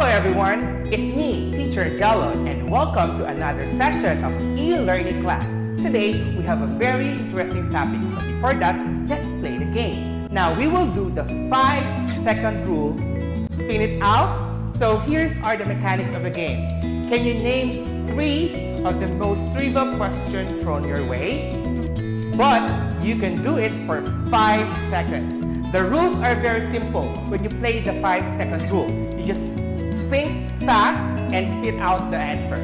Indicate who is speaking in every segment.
Speaker 1: Hello everyone, it's me, Teacher Angelo, and welcome to another session of e-learning class. Today, we have a very interesting topic, but before that, let's play the game. Now, we will do the 5 second rule. Spin it out. So here's are the mechanics of the game. Can you name three of the most trivial questions thrown your way? But you can do it for 5 seconds. The rules are very simple when you play the 5 second rule. You just think fast and spit out the answer.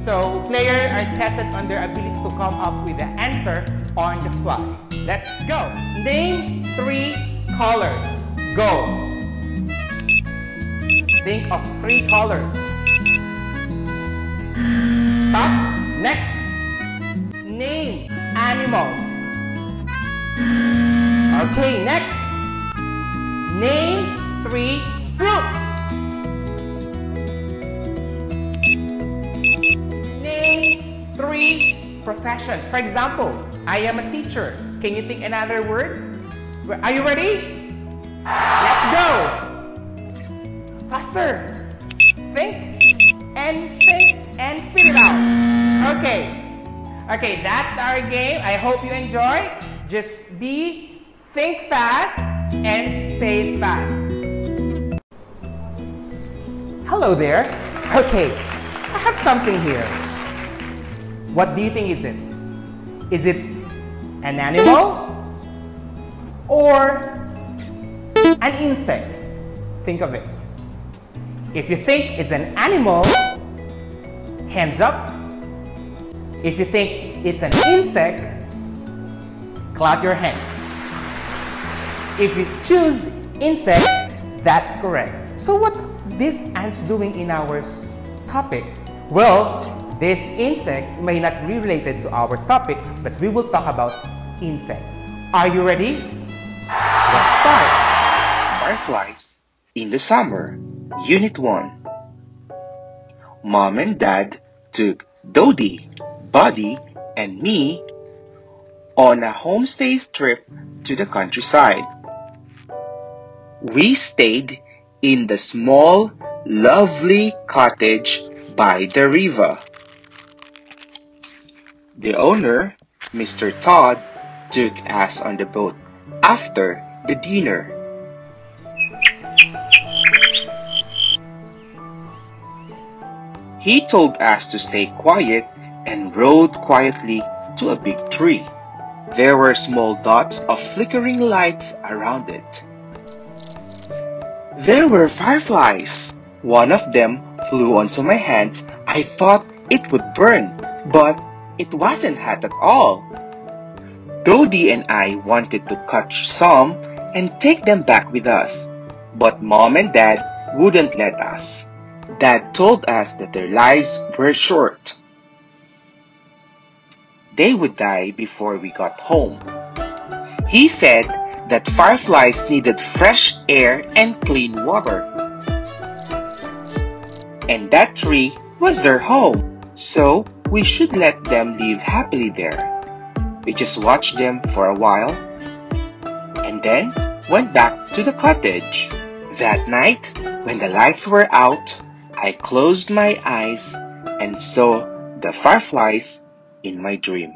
Speaker 1: So players are tested on their ability to come up with the answer on the fly. Let's go. Name three colors. Go. Think of three colors. Stop. Next. Name animals. Okay, next. Name three fruits. Profession. For example, I am a teacher. Can you think another word? Are you ready? Let's go. Faster. Think and think and spit it out. Okay. Okay, that's our game. I hope you enjoy. Just be, think fast, and say it fast. Hello there. Okay, I have something here. What do you think is it? Is it an animal or an insect? Think of it. If you think it's an animal, hands up. If you think it's an insect, clap your hands. If you choose insect, that's correct. So what this ants doing in our topic? Well, this insect may not be related to our topic, but we will talk about insect. Are you ready? Let's start.
Speaker 2: Fireflies in the Summer, Unit 1. Mom and Dad took Dodie, Buddy, and me on a homestay trip to the countryside. We stayed in the small, lovely cottage by the river. The owner, Mr. Todd, took us on the boat after the dinner. He told us to stay quiet and rode quietly to a big tree. There were small dots of flickering lights around it. There were fireflies. One of them flew onto my hand. I thought it would burn, but it wasn't hot at all. Dodie and I wanted to catch some and take them back with us, but mom and dad wouldn't let us. Dad told us that their lives were short. They would die before we got home. He said that fireflies needed fresh air and clean water. And that tree was their home, so we should let them live happily there. We just watched them for a while and then went back to the cottage. That night, when the lights were out, I closed my eyes and saw the fireflies in my dream.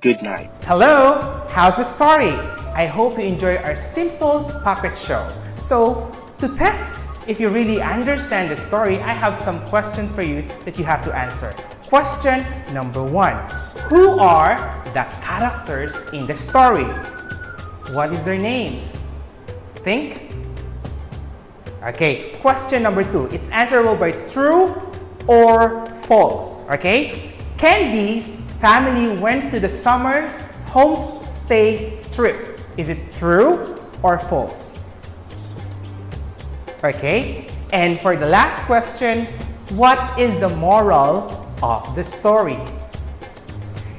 Speaker 2: Good night.
Speaker 1: Hello, how's the story? I hope you enjoy our simple puppet show. So, to test if you really understand the story, I have some questions for you that you have to answer. Question number one. Who are the characters in the story? What is their names? Think. Okay, question number two. It's answerable by true or false. Okay, Candy's family went to the summer homestay trip. Is it true or false? Okay, and for the last question, what is the moral of the story?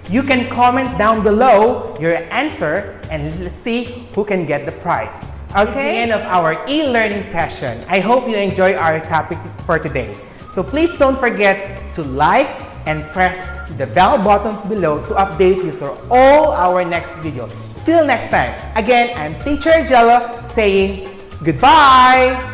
Speaker 1: You can comment down below your answer and let's see who can get the prize. Okay, At the end of our e-learning session. I hope you enjoy our topic for today. So please don't forget to like and press the bell button below to update you for all our next video. Till next time, again, I'm Teacher Angelo saying goodbye!